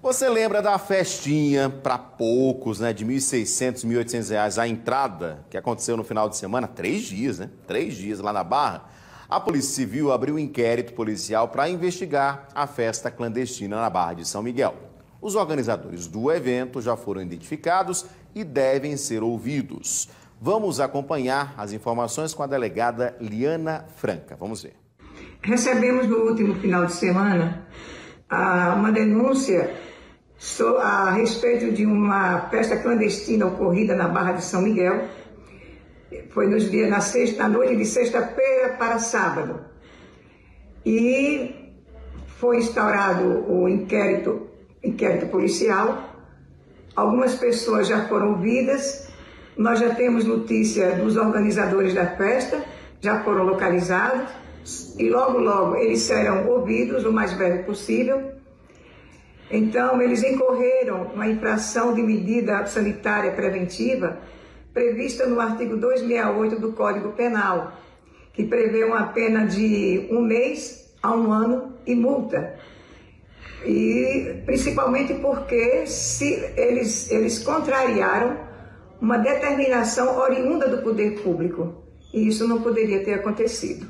Você lembra da festinha para poucos, né, de R$ 1.600, 1.800 reais a entrada que aconteceu no final de semana? Três dias, né? Três dias lá na Barra. A Polícia Civil abriu um inquérito policial para investigar a festa clandestina na Barra de São Miguel. Os organizadores do evento já foram identificados e devem ser ouvidos. Vamos acompanhar as informações com a delegada Liana Franca. Vamos ver. Recebemos no último final de semana uma denúncia a respeito de uma festa clandestina ocorrida na Barra de São Miguel. Foi nos dias, na, sexta, noite de sexta-feira para sábado. E foi instaurado o inquérito, inquérito policial. Algumas pessoas já foram ouvidas. Nós já temos notícia dos organizadores da festa, já foram localizados e logo, logo eles serão ouvidos o mais breve possível. Então, eles incorreram uma infração de medida sanitária preventiva prevista no artigo 268 do Código Penal, que prevê uma pena de um mês a um ano e multa. E principalmente porque se eles, eles contrariaram uma determinação oriunda do poder público. E isso não poderia ter acontecido.